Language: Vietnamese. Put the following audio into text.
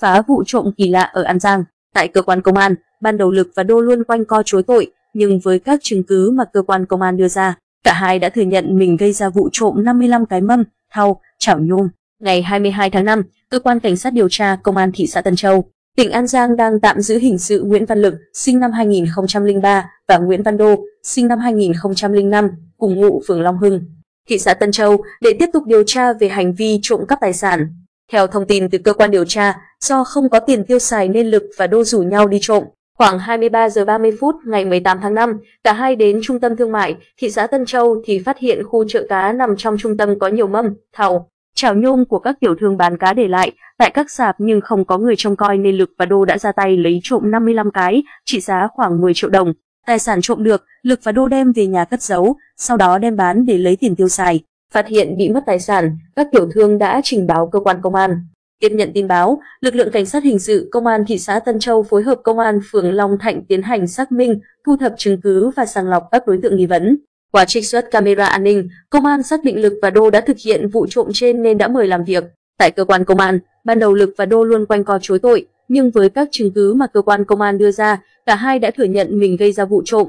phá vụ trộm kỳ lạ ở An Giang. Tại cơ quan công an, ban đầu Lực và Đô luôn quanh co chối tội, nhưng với các chứng cứ mà cơ quan công an đưa ra, cả hai đã thừa nhận mình gây ra vụ trộm 55 cái mâm, thau, chảo nhôm. Ngày 22 tháng 5, cơ quan cảnh sát điều tra công an thị xã Tân Châu, tỉnh An Giang đang tạm giữ hình sự Nguyễn Văn Lực, sinh năm 2003 và Nguyễn Văn Đô, sinh năm 2005, cùng ngụ phường Long Hưng, thị xã Tân Châu để tiếp tục điều tra về hành vi trộm cắp tài sản. Theo thông tin từ cơ quan điều tra, do không có tiền tiêu xài nên Lực và Đô rủ nhau đi trộm. Khoảng 23 giờ 30 phút ngày 18 tháng 5, cả hai đến trung tâm thương mại thị xã Tân Châu thì phát hiện khu chợ cá nằm trong trung tâm có nhiều mâm, thảo, chảo nhôm của các tiểu thương bán cá để lại tại các sạp nhưng không có người trông coi nên Lực và Đô đã ra tay lấy trộm 55 cái, trị giá khoảng 10 triệu đồng. Tài sản trộm được, Lực và Đô đem về nhà cất giấu, sau đó đem bán để lấy tiền tiêu xài. Phát hiện bị mất tài sản, các tiểu thương đã trình báo cơ quan công an. Tiếp nhận tin báo, lực lượng cảnh sát hình sự công an thị xã Tân Châu phối hợp công an phường Long Thạnh tiến hành xác minh, thu thập chứng cứ và sàng lọc các đối tượng nghi vấn. Qua trích xuất camera an ninh, công an xác định Lực và Đô đã thực hiện vụ trộm trên nên đã mời làm việc. Tại cơ quan công an, ban đầu Lực và Đô luôn quanh co chối tội, nhưng với các chứng cứ mà cơ quan công an đưa ra, cả hai đã thừa nhận mình gây ra vụ trộm.